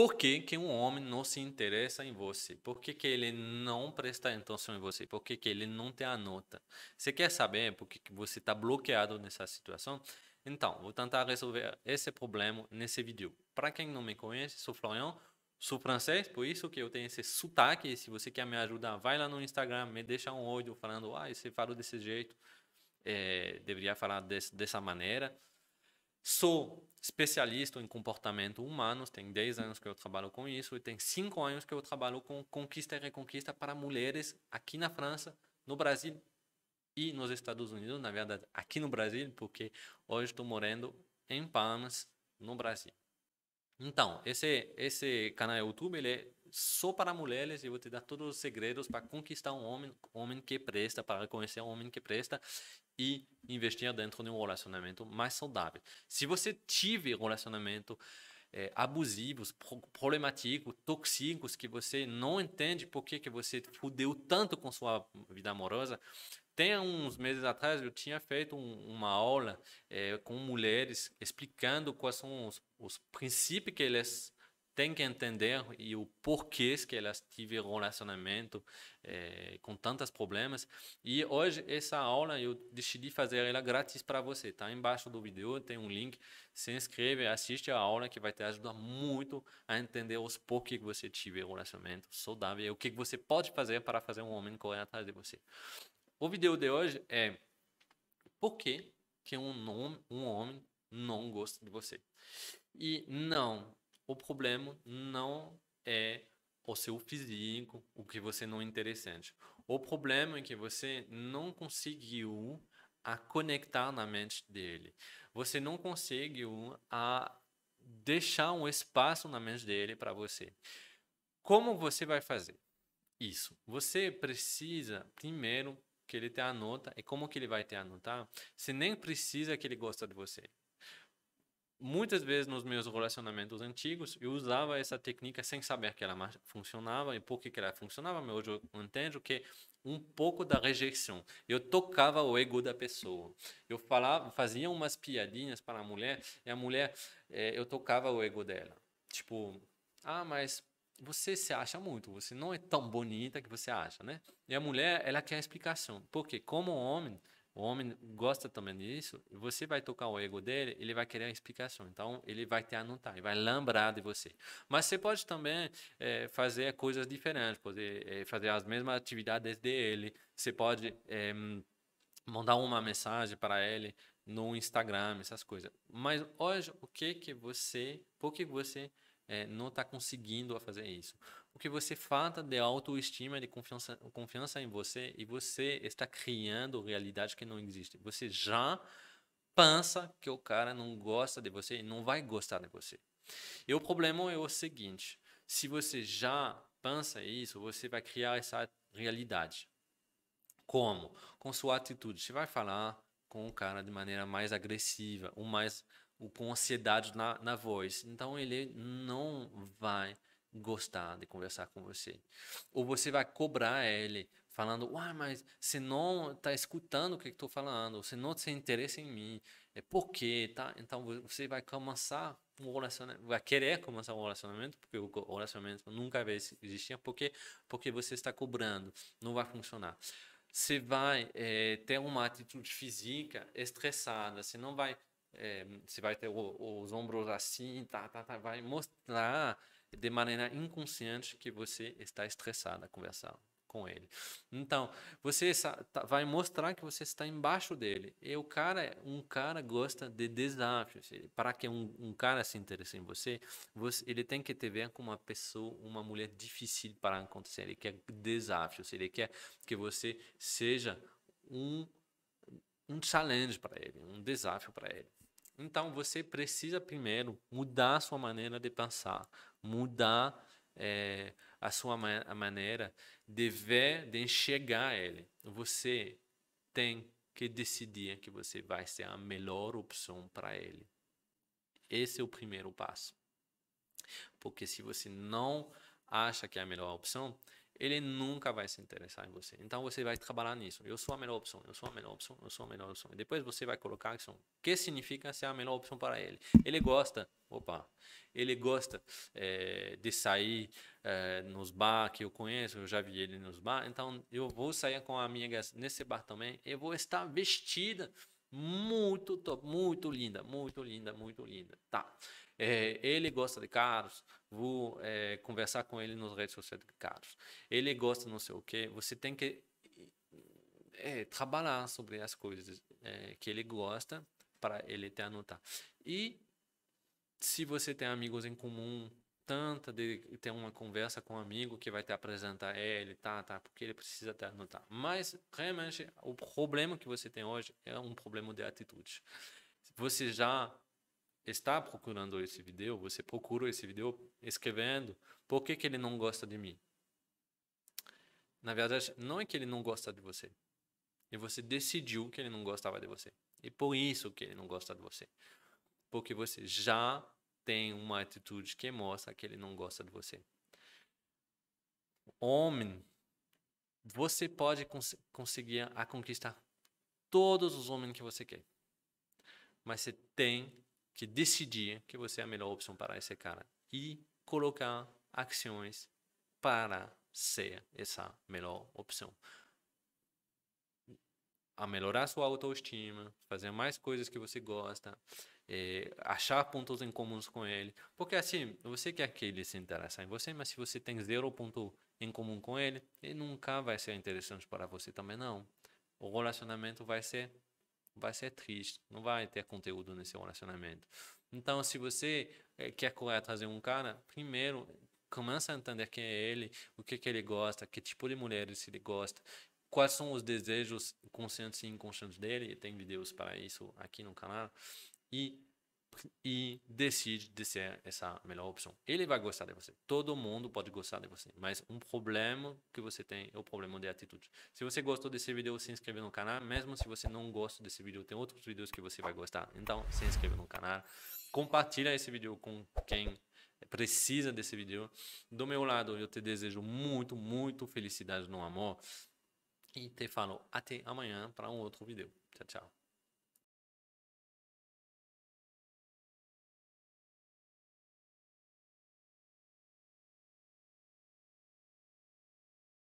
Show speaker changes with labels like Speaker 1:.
Speaker 1: por que, que um homem não se interessa em você? Por que, que ele não presta atenção em você? Por que, que ele não te anota? Você quer saber por que, que você está bloqueado nessa situação? Então, vou tentar resolver esse problema nesse vídeo. Para quem não me conhece, sou Florian, sou francês, por isso que eu tenho esse sotaque. Se você quer me ajudar, vai lá no Instagram, me deixa um olho falando, ah, você falou desse jeito, é, deveria falar desse, dessa maneira. Sou especialista em comportamento humano, tem 10 anos que eu trabalho com isso e tem 5 anos que eu trabalho com conquista e reconquista para mulheres aqui na França, no Brasil e nos Estados Unidos, na verdade, aqui no Brasil, porque hoje estou morando em Palmas, no Brasil. Então, esse esse canal YouTube ele é só para mulheres e vou te dar todos os segredos para conquistar um homem, homem que presta, para conhecer um homem que presta e investir dentro de um relacionamento mais saudável. Se você tiver relacionamento é, abusivos, problemáticos, tóxicos, que você não entende por que, que você fudeu tanto com sua vida amorosa, tem uns meses atrás eu tinha feito um, uma aula é, com mulheres explicando quais são os, os princípios que elas têm que entender e o porquê que elas tiveram relacionamento é, com tantos problemas. E hoje essa aula eu decidi fazer ela grátis para você. Tá embaixo do vídeo tem um link. Se inscreve, assiste a aula que vai te ajudar muito a entender os porquê que você tiver relacionamento saudável e o que você pode fazer para fazer um homem correr atrás de você. O vídeo de hoje é por que, que um, um homem não gosta de você. E não, o problema não é o seu físico, o que você não é interessante. O problema é que você não conseguiu a conectar na mente dele. Você não conseguiu a deixar um espaço na mente dele para você. Como você vai fazer isso? Você precisa primeiro que ele te anota e como que ele vai te anotar? Você nem precisa que ele goste de você muitas vezes nos meus relacionamentos antigos eu usava essa técnica sem saber que ela funcionava e por que, que ela funcionava, mas hoje eu entendo que um pouco da rejeição. Eu tocava o ego da pessoa. Eu falava, fazia umas piadinhas para a mulher e a mulher, é, eu tocava o ego dela. Tipo, ah, mas você se acha muito, você não é tão bonita que você acha, né? E a mulher, ela quer explicação. Porque como homem, o homem gosta também disso, você vai tocar o ego dele, ele vai querer a explicação. Então, ele vai te anotar, ele vai lembrar de você. Mas você pode também é, fazer coisas diferentes, poder é, fazer as mesmas atividades dele. Você pode é, mandar uma mensagem para ele no Instagram, essas coisas. Mas hoje, o que que você, por que você é, não está conseguindo fazer isso. Porque você falta de autoestima, de confiança, confiança em você e você está criando realidade que não existe. Você já pensa que o cara não gosta de você e não vai gostar de você. E o problema é o seguinte: se você já pensa isso, você vai criar essa realidade. Como? Com sua atitude. Você vai falar com o cara de maneira mais agressiva, ou mais com ansiedade na, na voz. Então ele não vai gostar de conversar com você. Ou você vai cobrar ele, falando, uai, mas você não está escutando o que estou falando, você não tem interesse em mim, é por quê, tá? Então você vai começar um relacionamento, vai querer começar um relacionamento, porque o relacionamento nunca vai existir, porque, porque você está cobrando, não vai funcionar. Você vai é, ter uma atitude física estressada, você não vai é, você vai ter o, os ombros assim, tá, tá, tá, vai mostrar de maneira inconsciente que você está estressado a conversar com ele. Então, você tá, vai mostrar que você está embaixo dele. E o cara, um cara gosta de desafios. Para que um, um cara se interesse em você, você, ele tem que te ver como uma pessoa, uma mulher difícil para acontecer. Ele quer desafios. Ele quer que você seja um um challenge para ele, um desafio para ele. Então você precisa primeiro mudar a sua maneira de pensar, mudar é, a sua ma a maneira de ver, de enxergar ele. Você tem que decidir que você vai ser a melhor opção para ele. Esse é o primeiro passo. Porque se você não acha que é a melhor opção, ele nunca vai se interessar em você. Então você vai trabalhar nisso. Eu sou a melhor opção, eu sou a melhor opção, eu sou a melhor opção. E depois você vai colocar. O que significa ser a melhor opção para ele? Ele gosta Opa, ele gosta é, de sair é, nos bar que eu conheço, eu já vi ele nos bar, então eu vou sair com amigas nesse bar também, eu vou estar vestida muito top, muito linda, muito linda, muito linda. Tá. É, ele gosta de carros, vou é, conversar com ele nas redes sociais de carros. Ele gosta não sei o que, você tem que é, trabalhar sobre as coisas é, que ele gosta para ele te anotar. E se você tem amigos em comum, tanta de ter uma conversa com um amigo que vai te apresentar ele, tá, tá, porque ele precisa te anotar. Mas realmente o problema que você tem hoje é um problema de atitude. Você já está procurando esse vídeo, você procurou esse vídeo escrevendo por que, que ele não gosta de mim. Na verdade, não é que ele não gosta de você. E você decidiu que ele não gostava de você. E por isso que ele não gosta de você. Porque você já tem uma atitude que mostra que ele não gosta de você. Homem, você pode cons conseguir a conquistar todos os homens que você quer. Mas você tem que decidir que você é a melhor opção para esse cara e colocar ações para ser essa melhor opção a melhorar sua autoestima, fazer mais coisas que você gosta, é, achar pontos em comuns com ele. Porque assim, você quer que ele se interesse em você, mas se você tem zero ponto em comum com ele, ele nunca vai ser interessante para você também não. O relacionamento vai ser vai ser triste, não vai ter conteúdo nesse relacionamento. Então, se você é, quer correr trazer um cara, primeiro começa a entender quem é ele, o que, que ele gosta, que tipo de mulheres ele gosta quais são os desejos conscientes e inconscientes dele, tem vídeos para isso aqui no canal, e, e decide de ser essa melhor opção. Ele vai gostar de você, todo mundo pode gostar de você, mas um problema que você tem é o problema de atitude. Se você gostou desse vídeo, se inscreve no canal, mesmo se você não gosta desse vídeo, tem outros vídeos que você vai gostar, então se inscreve no canal, compartilha esse vídeo com quem precisa desse vídeo. Do meu lado, eu te desejo muito, muito felicidade no amor e te falo até amanhã para um outro vídeo. Tchau, tchau.